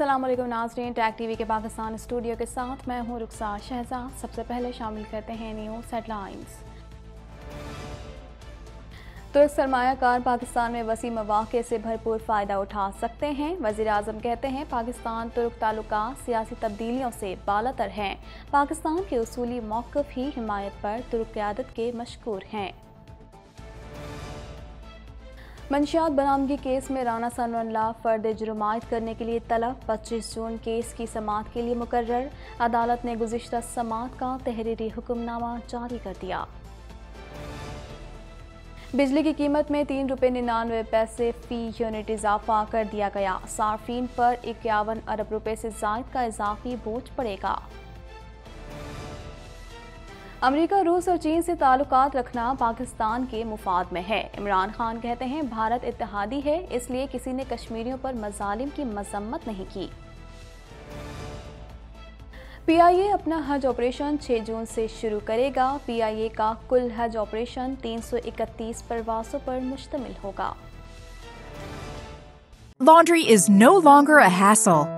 वालेकुम नाजरीन tag TV के पाकिस्तान स्टूडियो के साथ मैं हूँ रुखसार शहजाद। सबसे पहले शामिल करते हैं न्यूज़ हेडलाइंस तो तुर्क सरमाकार पाकिस्तान में वसी मौाक़े से भरपूर फ़ायदा उठा सकते हैं। वज़ी अजम कहते हैं, पाकिस्तान तुर्क ताल्लुक सियासी तब्दीलियों से बालातर हैं। पाकिस्तान के असूली मौक़ ही हिमायत पर तुर्क क्यादत के मशहूर हैं। मंशियात बरामदगी केस में राना सनवल्ला फर्द जुर्मायत करने के लिए तलब। 25 जून केस की समात के लिए मुकर्र अदालत ने गुजशत समात का तहरीरी हुक्मनामा जारी कर दिया। बिजली की कीमत में तीन रुपये निन्यानवे पैसे फ़ी यूनिट इजाफा कर दिया गया। सार्फिन पर इक्यावन अरब रुपये से जायद का इजाफी बोझ पड़ेगा। अमेरिका, रूस और चीन से ताल्लुक रखना पाकिस्तान के मुफाद में है। इमरान खान कहते हैं, भारत इतिहादी है, इसलिए किसी ने कश्मीरियों पर मजालिम की मजम्मत नहीं की। पीआईए अपना हज ऑपरेशन 6 जून से शुरू करेगा। पीआईए का कुल हज ऑपरेशन 331 परवासों पर मुश्तमिल होगा। Laundry is no longer a hassle.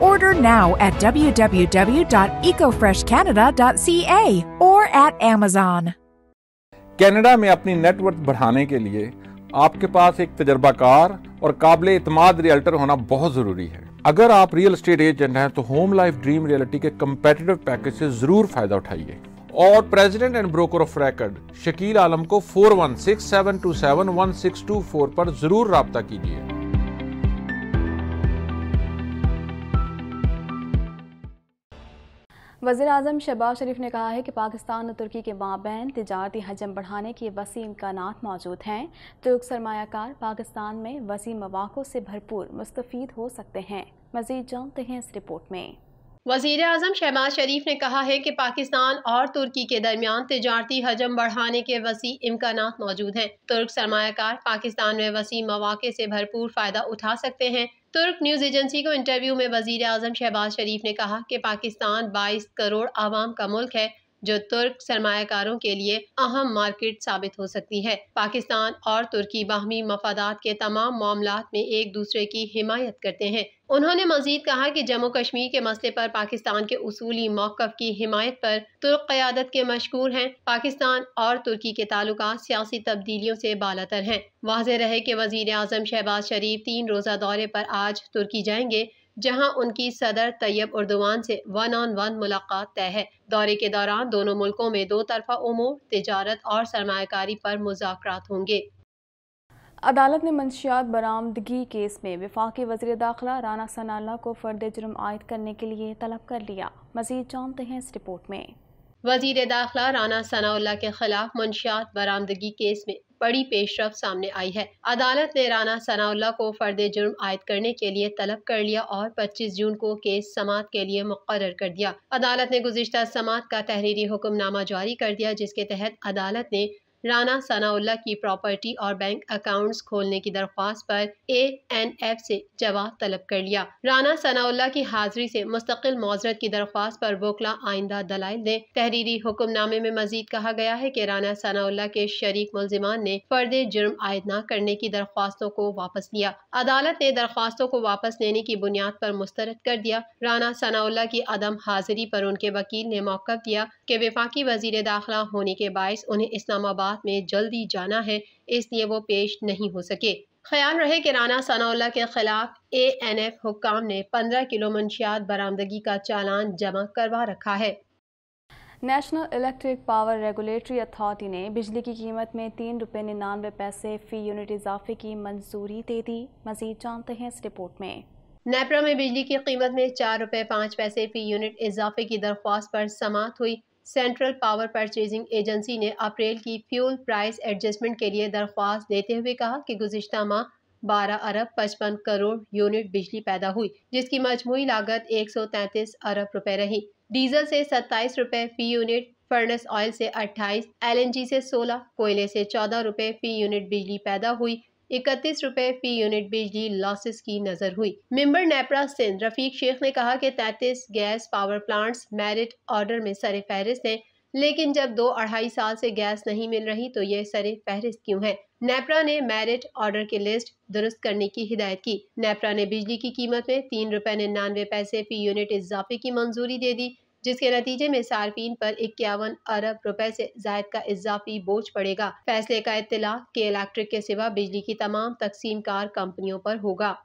Order now at www.ecofreshcanada.ca or at Amazon. Canada में अपनी नेटवर्थ बढ़ाने के लिए आपके पास एक तजर्बाकार और काबिल इतमाद रियल्टर होना बहुत ज़रूरी है। अगर आप रियल एस्टेट एजेंट हैं तो होम लाइफ ड्रीम रियलिटी के कम्पेटिटिव पैकेज से ज़रूर फ़ायदा उठाइए। और president and broker of record Shakeel Alam को four one six seven two seven one six two four पर ज़रूर रबता कीजिए। वज़ी अजम शहबाज शरीफ ने कहा है कि पाकिस्तान और तुर्की के माबैन तजारती हजम बढ़ाने के वसी इम्कान मौजूद हैं। तुर्क सरमाकार पाकिस्तान में वसी मौाक़ों से भरपूर मुस्तफ़ हो सकते हैं। मज़ीद जानते हैं इस रिपोर्ट में। वज़ीर अजम शहबाज शरीफ ने कहा है कि पाकिस्तान और तुर्की के दरमियान तजारती हजम बढ़ाने के वसी इम्कान मौजूद हैं। तुर्क सरमाकार पाकिस्तान में वसी मौाक़े से भरपूर फ़ायदा उठा सकते हैं। तुर्क न्यूज़ एजेंसी को इंटरव्यू में वज़ीर अजम शहबाज शरीफ ने कहा कि पाकिस्तान 22 करोड़ आवाम का मुल्क है, जो तुर्क सरमाकारों के लिए अहम मार्केट साबित हो सकती है। पाकिस्तान और तुर्की बाहमी मफादात के तमाम मामला में एक दूसरे की हिमायत करते हैं। उन्होंने मजीद कहा कि जम्मू कश्मीर के मसले पर पाकिस्तान के उसूली मौक़ की हिमायत पर तुर्क क़्यादत के मशहूर हैं। पाकिस्तान और तुर्की के ताल्लुक सियासी तब्दीलियों से बालातर हैं। वाज रहे कि वज़ीर अजम शहबाज शरीफ तीन रोज़ा दौरे पर आज तुर्की जाएँगे, जहाँ उनकी सदर तैयब उर्दवान से वन ऑन वन मुलाकात तय है। दौरे के दौरान दोनों मुल्कों में दो तरफा उमूर, तजारत और सरमाकारी पर मुजाकर होंगे। अदालत ने मंशियात बरामदगी केस में विफाकी वजी दाखिला राना सनाल्ला को फर्द जुर्म आयद करने के लिए तलब कर लिया। मजीद जानते हैं इस रिपोर्ट में। वज़ीर दाखिला राना सनाउल्ला के खिलाफ मंशियात बरामदगी केस में बड़ी पेशरफ सामने आई है। अदालत ने राना सनाउल्ला को फर्द जुर्म आयद करने के लिए तलब कर लिया और 25 जून को केस समात के लिए मुकर कर दिया। अदालत ने गुजशत समात का तहरीरी हुक्मनामा जारी कर दिया, जिसके तहत अदालत ने राना सनाउल्ला की प्रॉपर्टी और बैंक अकाउंट्स खोलने की दरख्वास्त पर ए एन एफ़ से जवाब तलब कर लिया। राना सनाउल्ला की हाजिरी से मुस्तकिल मौजरत की दरख्वास्त पर वोकला आइंदा दलाइल ने तहरीरी हुक्मनामे में मजीद कहा गया है कि राना सनाउल्ला के शरीक मुलजिमान ने फर्द जुर्म आयद न करने की दरख्वास्तों को वापस लिया। अदालत ने दरख्वास्तों को वापस लेने की बुनियाद पर मुस्तरद कर दिया। राना सनाउल्ला की अदम हाजिरी पर उनके वकील ने मौकफ दिया कि विफाकी वज़ीर दाखिला होने के बायस उन्हें इस्लामाबाद में जल्दी जाना है इसलिए वो पेश नहीं हो सके। ख्याल रहे कि राना सनाउल्ला के खिलाफ ए एन एफ़ हुकाम ने पंद्रह किलो मंशियात बरामदगी का चालान जमा करवा रखा है। National Electric Power Regulatory Authority ने बिजली की कीमत में तीन रुपये निन्यानवे पैसे फ़ी यूनिट इजाफे की मंजूरी दे दी मजीद जानते हैं इस रिपोर्ट में। नेपरा में बिजली की कीमत में चार रुपये पाँच पैसे फ़ी यूनिट इजाफे की दरख्वास्त पर समात हुई। सेंट्रल पावर परचेजिंग एजेंसी ने अप्रैल की फ्यूल प्राइस एडजस्टमेंट के लिए दरख्वास्त देते हुए कहा कि गुजशत माह बारह अरब पचपन करोड़ यूनिट बिजली पैदा हुई जिसकी मजमू लागत एक सौ तैतीस अरब रुपए रही। डीजल से सत्ताईस रुपए फ़ी यूनिट फर्नेस ऑयल से 28, एलएनजी से 16, कोयले से 14 रुपए फ़ी यूनिट बिजली पैदा हुई इकतीस रुपए फ़ी यूनिट बिजली लॉसेस की नज़र हुई। मेंबर नेपरा सिंध रफीक शेख ने कहा कि तैतीस gas power plants merit order में सर फहरिस्त हैं, लेकिन जब दो अढ़ाई साल से गैस नहीं मिल रही तो ये सर फहरिस्त क्यों है? नेपरा ने मेरिट ऑर्डर की लिस्ट दुरुस्त करने की हिदायत की। नेपरा ने बिजली की कीमत में तीन रुपए निन्यानवे पैसे फ़ी यूनिट इजाफे की मंजूरी दे दी। जिसके नतीजे में सार्फिन पर इक्यावन अरब रुपए से जायद का इजाफी बोझ पड़ेगा। फैसले का इतला के इलेक्ट्रिक के सिवा बिजली की तमाम तकसीम कार कंपनियों पर होगा।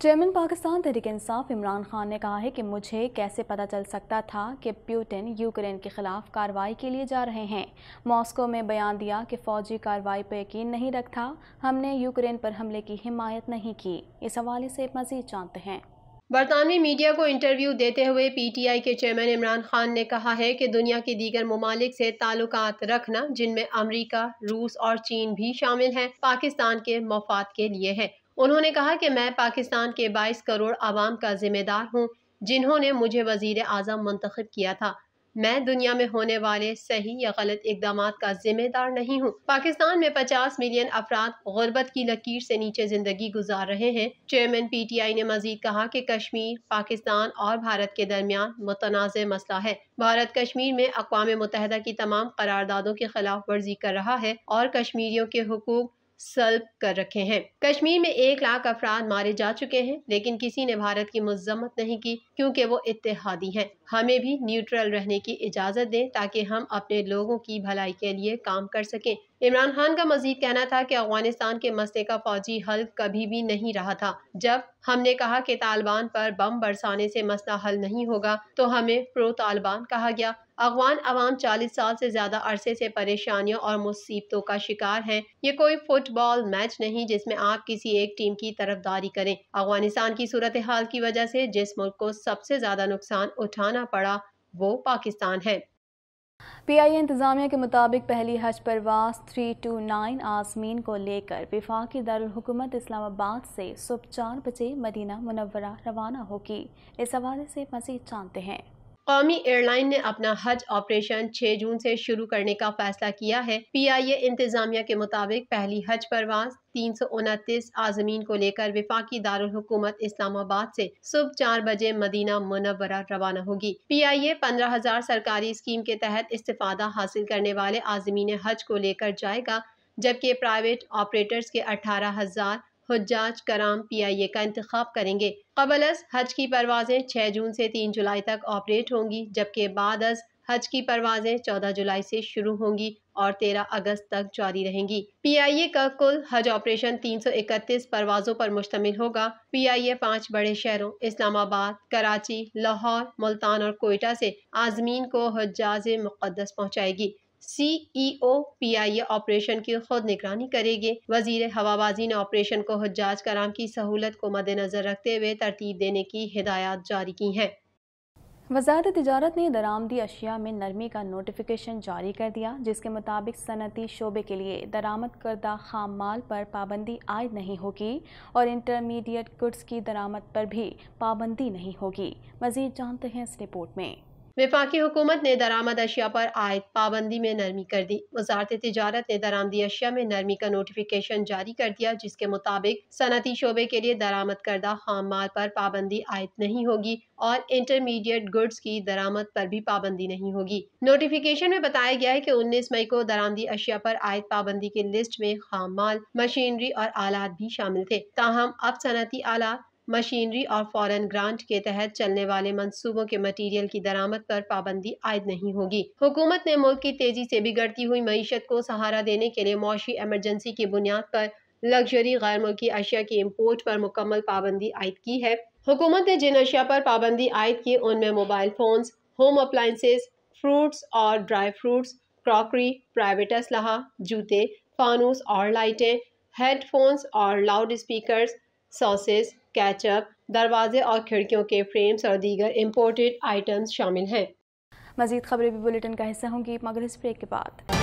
चेयरमैन पाकिस्तान तहरीक इंसाफ इमरान खान ने कहा है कि मुझे कैसे पता चल सकता था कि प्यूटिन यूक्रेन के खिलाफ कार्रवाई के लिए जा रहे हैं। मॉस्को में बयान दिया कि फौजी कार्रवाई पर यकीन नहीं रखता। हमने यूक्रेन पर हमले की हिमायत नहीं की। इस हवाले से मजीद जानते हैं। बरतानवी मीडिया को इंटरव्यू देते हुए पीटीआई के चेयरमैन इमरान खान ने कहा है कि दुनिया के दीगर ममालिक से ताल्लुकात रखना, जिनमें अमरीका, रूस और चीन भी शामिल है, पाकिस्तान के मफाद के लिए है। उन्होंने कहा कि मैं पाकिस्तान के 22 करोड़ आवाम का जिम्मेदार हूँ, जिन्होंने मुझे वज़ीर आज़म मंतखब किया था। मैं दुनिया में होने वाले सही या गलत इकदाम का जिम्मेदार नहीं हूँ। पाकिस्तान में 50 मिलियन अफराद गुर्बत की लकीर से नीचे ज़िंदगी गुजार रहे हैं। चेयरमैन पीटीआई ने मजीद कहा कि कश्मीर, पाकिस्तान और भारत के दरमियान मुतनाज़ मसला है। भारत कश्मीर में अकवा मुतहदा की तमाम करारदादों की खिलाफ वर्जी कर रहा है और कश्मीरियों के हकूक सल्ब कर रखे हैं। कश्मीर में एक लाख अफराद मारे जा चुके हैं, लेकिन किसी ने भारत की मजम्मत नहीं की, क्योंकि वो इतिहादी हैं। हमें भी न्यूट्रल रहने की इजाज़त दें, ताकि हम अपने लोगों की भलाई के लिए काम कर सकें। इमरान खान का मजीद कहना था कि अफ़गानिस्तान के मसले का फौजी हल कभी भी नहीं रहा था। जब हमने कहा कि तालिबान पर बम बरसाने से मसला हल नहीं होगा तो हमें प्रो तालिबान कहा गया। अफगान अवाम चालीस साल से ज़्यादा अरसे से परेशानियों और मुसीबतों का शिकार हैं। ये कोई फुटबॉल मैच नहीं जिसमें आप किसी एक टीम की तरफदारी करें। अफ़गानिस्तान की सूरत हाल की वजह से जिस मुल्क को सबसे ज़्यादा नुकसान उठाना पड़ा, वो पाकिस्तान है। पी आई इंतज़ामिया के मुताबिक पहली हज परवास थ्री टू नाइन आजमीन को लेकर विफाकी दारकूमत इस्लामाबाद से सुबह चार बजे मदीना मुनवरा रवाना होगी। इस हवाले से मजीद जानते हैं। कौमी एयरलाइन ने अपना हज ऑपरेशन 6 जून से शुरू करने का फैसला किया है। पी आई ए इंतजामिया के मुताबिक पहली हज परवाज तीन सौ उनतीस आजमीन को लेकर विफाकी दारकूमत इस्लामाबाद से सुबह चार बजे मदीना मुनवरा रवाना होगी। पी आई ए पंद्रह हज़ार सरकारी स्कीम के तहत इस्तेफादा हासिल करने वाले आजमीन हज को लेकर जाएगा, जबकि प्राइवेट ऑपरेटर्स के अठारह हज़ार हजाज कराम पी आई ए का इंतखब करेंगे। कबल कबलस हज की परवाजें छः जून से तीन जुलाई तक ऑपरेट होंगी, जबकि बाद हज की परवाजें चौदह जुलाई से शुरू होंगी और तेरह अगस्त तक जारी रहेंगी। पी आई ए का कुल हज ऑपरेशन तीन सौ इकतीस परवाजों पर मुश्तमिल होगा। पी आई ए पाँच बड़े शहरों इस्लामाबाद, कराची, लाहौर, मुल्तान और कोयटा से आजमीन को हजाज मुक़दस पहुँचाएगी। सी ई O P I A operation की खुद निगरानी करेगी। वज़ीर हवाबाजी ने ऑपरेशन को हजाज कराम की सहूलत को मद्देनजर रखते हुए तरतीब देने की हिदायत जारी की हैं। वजारत तजारत ने दरामदी अशिया में नरमी का नोटिफिकेशन जारी कर दिया, जिसके मुताबिक सनती शोबे के लिए दरामद करदा खाम माल पर पाबंदी आयद नहीं होगी और इंटरमीडिएट गुड्स की दरामद पर भी पाबंदी नहीं होगी। मजीद जानते हैं इस रिपोर्ट में। विफाकी हुकूमत ने दरामद अशिया पर आयद पाबंदी में नरमी कर दी। वजारत तजारत ने दरामदी अशिया में नरमी का नोटिफिकेशन जारी कर दिया, जिसके मुताबिक सनती शोबे के लिए दरामद करदा खाम माल पर पाबंदी आयद नहीं होगी और इंटरमीडिएट गुड्स की दरामद पर भी पाबंदी नहीं होगी। नोटिफिकेशन में बताया गया है कि 19 मई को दरामदी अशिया पर आयद पाबंदी की लिस्ट में खाम माल, मशीनरी और आलात भी शामिल थे। ताहम अब सनती आलात मशीनरी और फॉरेन ग्रांट के तहत चलने वाले मंसूबों के मटीरियल की दरामद पर पाबंदी आयद नहीं होगी। हुकूमत ने मुल्क की तेज़ी से बिगड़ती हुई मीशत को सहारा देने के लिए मौशी एमरजेंसी की बुनियाद पर लग्जरी गैर मुल्की अशिया की इम्पोर्ट पर मुकम्मल पाबंदी आयद की है। हुकूमत ने जिन अशिया पर पाबंदी आयद की, उनमें mobile phones, home appliances fruits और ड्राई फ्रूट्स, क्रॉकरी, प्राइवेट असलहा, जूते, फानूस और लाइटें, हेडफोन्स और लाउड स्पीकर्स सॉसेस कैचअप, दरवाजे और खिड़कियों के फ्रेम्स और दीगर इम्पोर्टेड आइटम्स शामिल हैं। मजीद खबरें भी बुलेटिन का हिस्सा होंगी, मगर इस ब्रेक के बाद।